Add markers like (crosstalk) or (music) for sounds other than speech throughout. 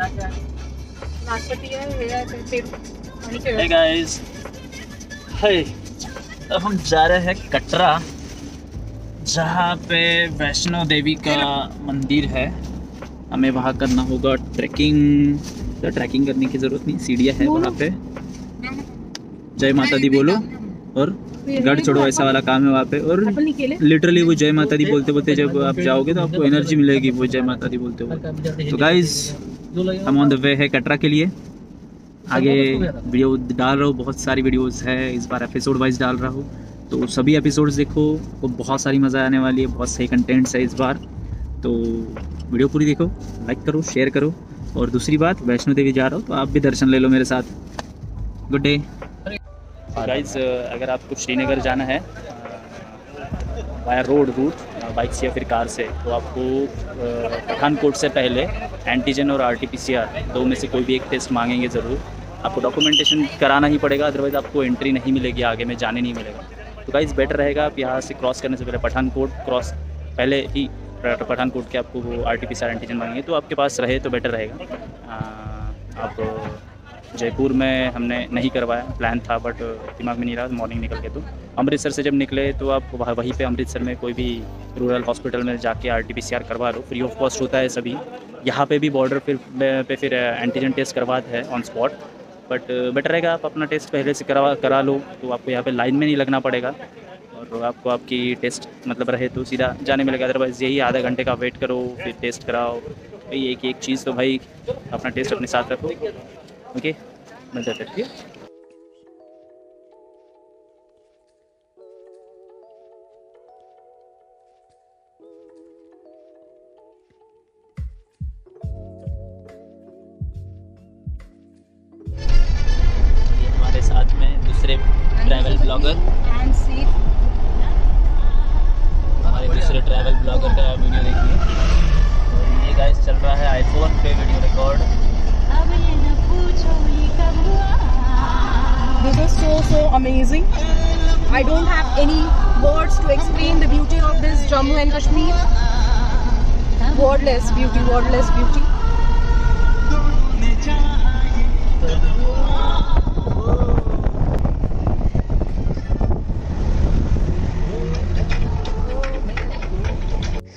हे हे केळं. गाइस हे अब हम जा रहे हैं कटरा जहाँ पे वैष्णो देवी का मंदिर है। हमें वहाँ करना होगा ट्रैकिंग तो ट्रैकिंग करने की ज़रूरत नहीं सीढ़ियाँ है वहाँ पे। जय माता दी बोलो। और गढ़ चढ़ो ऐसा वाला काम है वहाँ पे। और लिटरली वो जय माता दी बोलते बोलते जब आप जाओगे तो आपको एनर्जी मिलेगी वो जय माता दी बोलते हुए। तो गाइज़ हम ऑन द वे है कटरा के लिए। आगे वीडियो डाल रहा हूँ बहुत सारी वीडियोस है इस बार एपिसोड वाइज डाल रहा हूँ। तो सभी एपिसोड्स देखो वो बहुत सारी मज़ा आने वाली है बहुत सही कंटेंट्स है इस बार। तो वीडियो पूरी देखो लाइक करो शेयर करो। और दूसरी बात वैष्णो देवी जा रहा हूँ तो आप भी दर्शन ले लो मेरे साथ। गुड डे गाइज़ अगर आपको श्रीनगर जाना है बाय रोड रूट बाइक से या फिर कार से तो आपको पठानकोट से पहले एंटीजन और R T P C R दो में से कोई भी एक टेस्ट मांगेंगे ज़रूर। आपको डॉक्यूमेंटेशन कराना ही पड़ेगा अदरवाइज़ आपको एंट्री नहीं मिलेगी, आगे में जाने नहीं मिलेगा। तो गाइज़ बेटर रहेगा आप यहाँ से क्रॉस करने से पहले पठानकोट क्रॉस पहले ही पठानकोट के आपको वो आर टी पी एंटीजन मांगेंगे तो आपके पास रहे तो बेटर रहेगा। आप जयपुर में हमने नहीं करवाया प्लान था बट दिमाग में नहीं रहा मॉर्निंग निकल के तो। अमृतसर से जब निकले तो आप वहाँ पे अमृतसर में कोई भी रूरल हॉस्पिटल में जाके आर टी पी करवा लो फ्री ऑफ़ कॉस्ट होता है सभी। यहाँ पे भी बॉर्डर फिर, पे फिर एंटीजन टेस्ट करवाते हैं ऑन स्पॉट बट बेटर रहेगा, आप अपना टेस्ट पहले से करवा, करा लो तो आपको यहाँ पे लाइन में नहीं लगना पड़ेगा। और आपको आपकी टेस्ट मतलब रहे तो सीधा जाने मिलेगा। अदरवाइज़ यही आधा घंटे का वेट करो, फिर टेस्ट कराओ। भाई एक एक चीज़ तो भाई, अपना टेस्ट अपने साथ रखो। ओके है। हमारे साथ में दूसरे ट्रैवल ब्लॉगर हमारे दूसरे ट्रैवल ब्लॉगर का वीडियो देखिए। और ये गाइस चल रहा है आईफोन पे video record This is so so amazing. I don't have any words to explain the beauty of this Jammu and Kashmir. Wordless beauty, wordless beauty.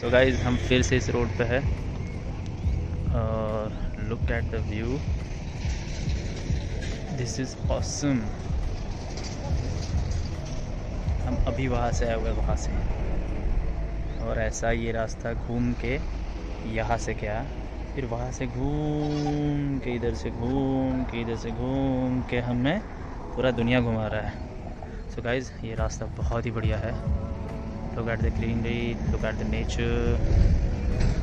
So guys हम फिर से इस रोड पे है और look at the view this is awesome हम अभी वहाँ से आए हुए वहाँ से। और ऐसा ये रास्ता घूम के यहाँ से क्या? फिर वहाँ से घूम के, इधर से घूम के, इधर से घूम के हमें पूरा दुनिया घुमा रहा है। सो so गाइज़ ये रास्ता बहुत ही बढ़िया है। Look at the greenery look at the nature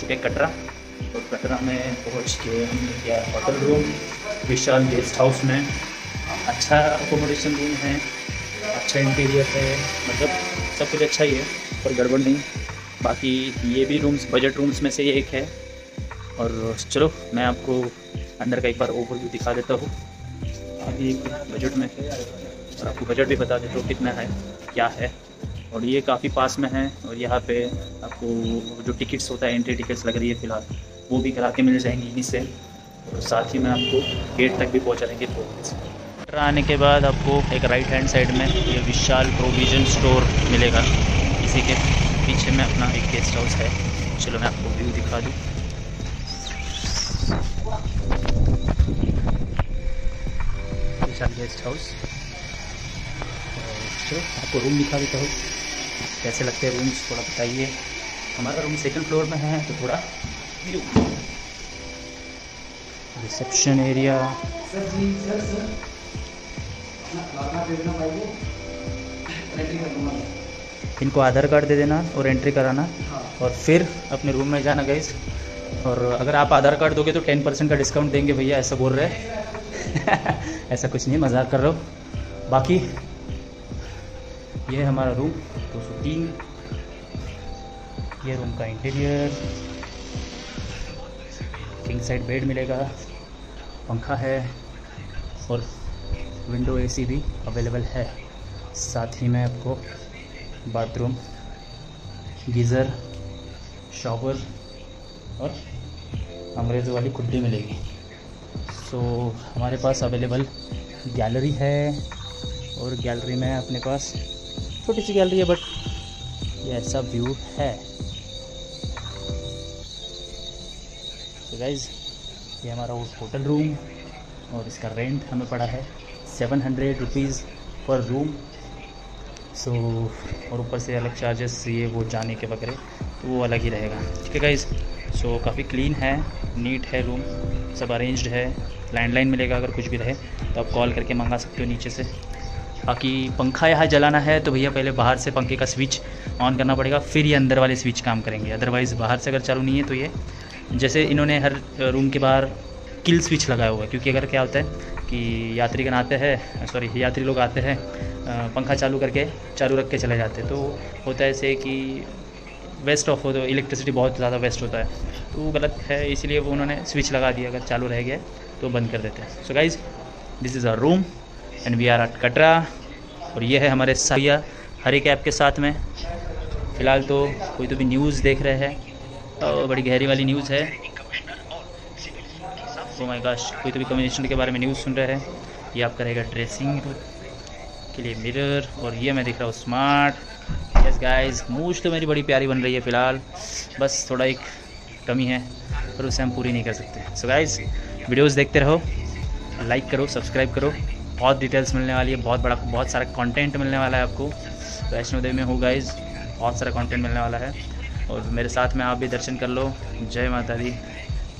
चुके हैं कटरा। तो कटरा में पहुँच के हमने किया hotel room Vishal guest house में। अच्छा अकोमोडेशन रूम है अच्छा इंटीरियर है मतलब सब कुछ अच्छा ही है, पर गड़बड़ नहीं। बाकी ये भी रूम्स बजट रूम्स में से एक है। और चलो, मैं आपको अंदर का एक बार ओवरव्यू दिखा देता हूँ। अभी बजट में और आपको बजट भी बता देता हूँ कितना है, क्या है। और ये काफ़ी पास में है और यहाँ पे आपको जो टिकट्स होता है एंट्री टिकट्स लग रही है फ़िलहाल, वो भी करा के मिल जाएँगी इन्हीं से। और साथ ही में आपको गेट तक भी पहुँचा देंगे तो आने के बाद आपको एक राइट हैंड साइड में ये विशाल प्रोविज़न स्टोर मिलेगा। इसी के पीछे में अपना एक गेस्ट हाउस है। चलो मैं आपको व्यू दिखा दूँ। विशाल गेस्ट हाउस आपको रूम दिखा देता हूँ। कैसे लगते हैं रूम्स थोड़ा बताइए। हमारा रूम सेकंड फ्लोर में है तो थोड़ा रिसेप्शन एरिया इनको आधार कार्ड दे देना और एंट्री कराना। और फिर अपने रूम में जाना गई और अगर आप आधार कार्ड दोगे तो टेन परसेंट का डिस्काउंट देंगे भैया ऐसा बोल रहे (laughs) ऐसा कुछ नहीं मज़ाक कर रहा हूँ। बाकी ये हमारा रूम दो सौ तीन। ये रूम का इंटीरियर किंग साइड बेड मिलेगा। पंखा है और विंडो एसी भी अवेलेबल है। साथ ही में आपको बाथरूम गीज़र शॉवर और अंग्रेज़ों वाली खुड्डी मिलेगी। सो हमारे पास अवेलेबल गैलरी है और गैलरी में अपने पास छोटी सी गैलरी है बट ये ऐसा व्यू है। तो गाइज़ ये हमारा वो होटल रूम और इसका रेंट हमें पड़ा है सेवन हंड्रेड रुपीज़ पर रूम सो so, और ऊपर से अलग चार्जेस ये वो जाने के वगैरह तो वो अलग ही रहेगा। ठीक है गाइज़ सो so, काफ़ी क्लीन है नीट है रूम सब अरेंज्ड है। लैंडलाइन मिलेगा अगर कुछ भी रहे तो आप कॉल करके मंगा सकते हो नीचे से। बाकी पंखा यहाँ जलाना है तो भैया पहले बाहर से पंखे का स्विच ऑन करना पड़ेगा, फिर ये अंदर वाले स्विच काम करेंगे। अदरवाइज़ बाहर से अगर चालू नहीं है तो ये, जैसे इन्होंने हर रूम के बाहर किल स्विच लगाया हुआ है, क्योंकि अगर क्या होता है कि यात्रीगण आते हैं सॉरी यात्री लोग आते हैं पंखा चालू करके, चालू रख के चले जाते हैं। तो होता है ऐसे कि वेस्ट ऑफ़ हो तो इलेक्ट्रिसिटी बहुत ज़्यादा वेस्ट होता है। तो वो गलत है, इसलिए वो उन्होंने स्विच लगा दिया, अगर चालू रह गया तो बंद कर देते हैं। So guys this is our room and we are at Katra, और ये है हमारे सैया हरी कैब के साथ में। फ़िलहाल तो कोई तो भी न्यूज़ देख रहे हैं। तो बड़ी गहरी वाली न्यूज़ है। ओ माय गॉश कोई तो भी कम्युनिकेशन के बारे में न्यूज़ सुन रहे हैं। ये आपका रहेगा ड्रेसिंग के लिए मिरर और ये मैं दिख रहा हूँ स्मार्ट यस गाइस मूछ तो मेरी बड़ी प्यारी बन रही है फ़िलहाल। बस थोड़ा एक कमी है, पर उसे हम पूरी नहीं कर सकते। सो so गाइस वीडियोस देखते रहो। लाइक करो सब्सक्राइब करो। बहुत डिटेल्स मिलने वाली है, बहुत बड़ा, बहुत सारा कंटेंट मिलने वाला है आपको। वैष्णो देवी में हो गाइज़ बहुत सारा कंटेंट मिलने वाला है। और मेरे साथ में आप भी दर्शन कर लो। जय माता दी।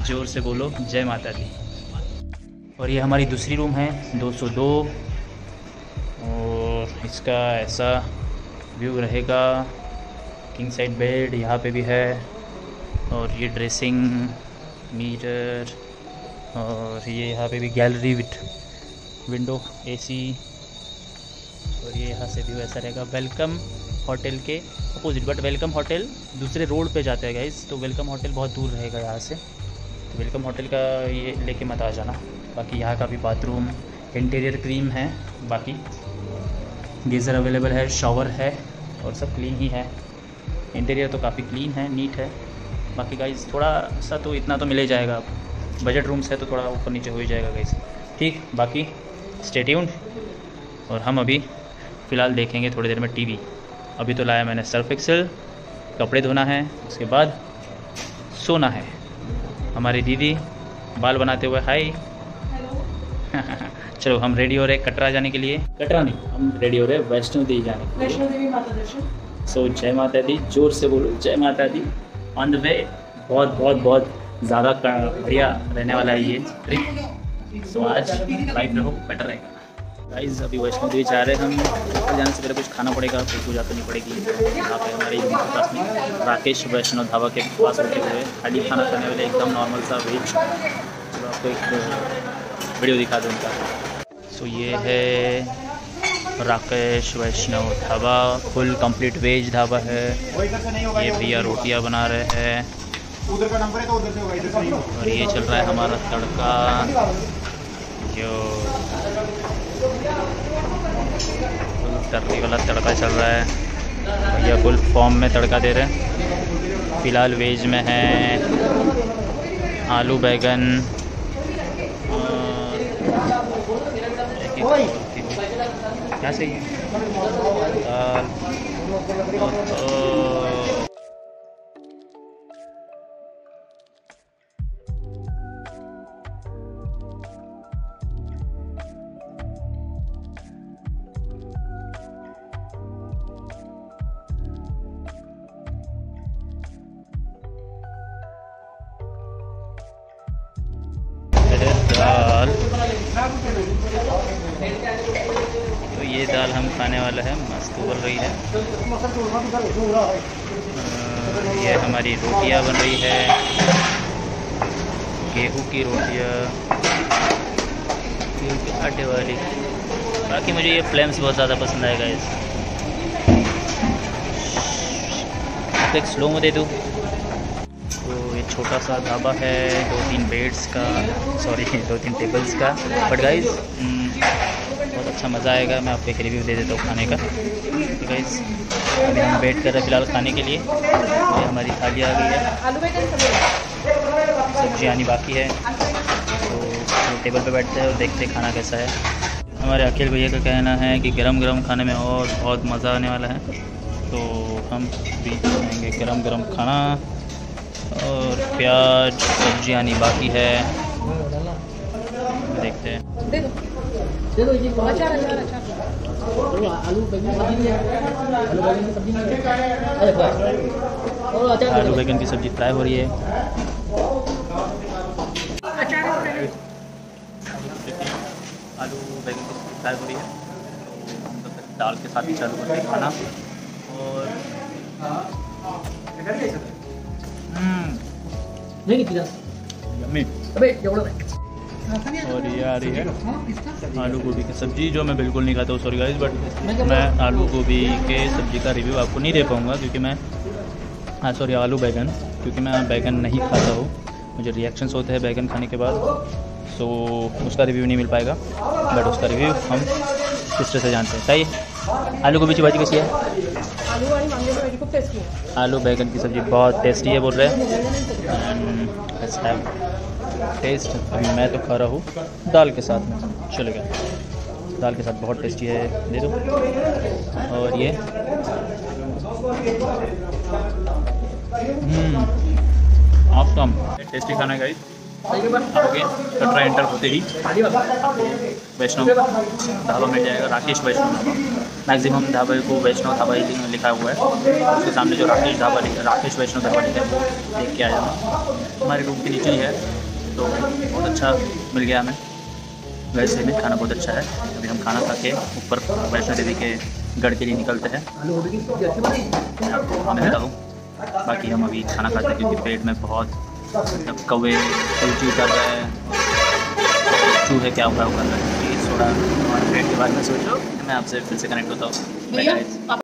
ज़ोर से बोलो, जय माता दी। और ये हमारी दूसरी रूम है 202 और इसका ऐसा व्यू रहेगा। किंग साइड बेड यहाँ पे भी है। और ये ड्रेसिंग मीटर और ये यहाँ पे भी गैलरी विथ विंडो एसी और ये यहाँ से भी वैसा रहेगा। वेलकम होटल के अपोजिट बट वेलकम होटल दूसरे रोड पे जाते हैं गाइज़ तो वेलकम होटल बहुत दूर रहेगा यहाँ से। तो वेलकम होटल का ये लेके मत आ जाना। बाकी यहाँ का भी बाथरूम इंटीरियर क्रीम है, बाकी गीज़र अवेलेबल है शॉवर है, और सब क्लीन ही है। इंटीरियर तो काफ़ी क्लीन है नीट है। बाकी गाइज़ थोड़ा सा तो इतना तो मिल ही जाएगा। बजट रूम्स है तो थोड़ा ऊपर नीचे हो ही जाएगा गाइज़ ठीक, बाकी स्टेट्यून और हम अभी फ़िलहाल देखेंगे थोड़ी देर में टीवी अभी तो लाया मैंने सर्फ एक्सेल कपड़े धोना है उसके बाद सोना है। हमारी दीदी बाल बनाते हुए हाय (laughs) चलो हम रेडी हो रहे कटरा जाने के लिए। कटरा नहीं हम रेडी हो रहे वैष्णो देवी जाने के वैष्णो देवी माता दर्शन। सो जय माता दी ज़ोर से बोलो जय माता दी। ऑन द वे बहुत बहुत बहुत ज़्यादा बढ़िया रहने वाला है ये। ट्रिप सो आज लाइफ रहो बेटर रहेगा। गाइस अभी वैष्णो देवी जा रहे हैं हम। ऊपर जाने से पहले कुछ खाना पड़ेगा, कोई पूजा करनी पड़ेगी। यहाँ पे हमारे के पास में राकेश वैष्णो ढाबा के पास रुके हुए खाली खाना खाने वाले, एकदम नॉर्मल सा वेज तो आपको एक वीडियो दिखा दूँ उनका। सो ये है Rakesh Vaishnav dhaba. Full complete veg dhaba है। ये भैया रोटियाँ बना रहे हैं। उधर का नंबर है तो उधर से होगा, इधर और ये चल रहा है हमारा तड़का। जो तर्री वाला तड़का चल रहा है। भैया फुल फॉर्म में तड़का दे रहे हैं। फ़िलहाल वेज में है। आलू, बैगन क्या चाहिए? दाल तो ये दाल हम खाने वाला है, मस्त उबल रही है। ये हमारी रोटियाँ बन रही है। गेहूँ की रोटियाँ, गेहूँ के आटे वाली। बाकी मुझे ये फ्लेम्स बहुत ज़्यादा पसंद आएगा इस। एक स्लो में दे दूँ। तो ये छोटा सा ढाबा है, दो तीन बेड्स का सॉरी (laughs) दो तीन टेबल्स का। बट गाइज़ बहुत अच्छा मज़ा आएगा। मैं आपको एक रिव्यू दे देता हूँ खाने का। गाइज़ अभी हम वेट कर रहे हैं फ़िलहाल खाने के लिए। ये हमारी थाली आ गई है। सब्ज़ी आनी बाकी है। तो टेबल पे बैठते हैं और देखते हैं खाना कैसा है। हमारे अखिल भैया का कहना है कि गरम गरम खाने में और बहुत मज़ा आने वाला है। तो हम भी खाएँगे गरम गरम खाना। और प्याज, सब्ज़ी आनी बाकी है। देखते हैं। दे दो अचार अचार अचार आलू बैगन की सब्ज़ी फ्राई हो रही है। अचार आलू बैगन की सब्ज़ी फ्राई हो रही है। दाल के साथ ही चालू करते हैं खाना। और हम्म, यम्मी। और ये आ रही है आलू गोभी की सब्ज़ी, जो मैं बिल्कुल नहीं खाता हूँ सॉरी गाइस बट मैं आलू गोभी के सब्ज़ी का रिव्यू आपको नहीं दे पाऊँगा, क्योंकि मैं हाँ सॉरी आलू बैगन, क्योंकि मैं बैगन नहीं खाता हूँ। मुझे रिएक्शंस होते हैं बैगन खाने के बाद सो उसका रिव्यू नहीं मिल पाएगा बट उसका रिव्यू हम किस तरह से जानते हैं। चाहिए आलू गोभी की भाजी कैसी है? आलू बैगन की सब्ज़ी बहुत टेस्टी है, बोल रहे हैं। टेस्ट अभी मैं तो खा रहा हूँ। दाल के साथ में। चलेगा दाल के साथ बहुत टेस्टी है। दे दो। और ये? ऑसम टेस्टी खाना गाइस आपके कटरा एंटर होते ही वैष्णव ढाबा मिल जाएगा, राकेश वैष्णव ढाबा। मैक्सिमम ढाबे को वैष्णव ढाबा ही लिखा हुआ है। उसके सामने जो राकेश ढाबा लिखा, राकेश वैष्णव ढाबा लिखा है, वो देख के आ जाना हमारे रूम के नीचे ही है। तो बहुत अच्छा मिल गया हमें। वैसे में खाना बहुत अच्छा है। अभी हम खाना खा के ऊपर वैष्णो देवी के गढ़ के लिए निकलते हैं। मैं आपको खाने देता हूँ। बाकी हम अभी खाना खाते हैं क्योंकि पेट में बहुत मतलब कौवे उल्टी कर रहे हैं चूहे क्या हुआ कर रहे हैं प्लीज़ थोड़ा हमारे पेट के बारे में सोचो मैं आपसे फिर से कनेक्ट होता हूँ.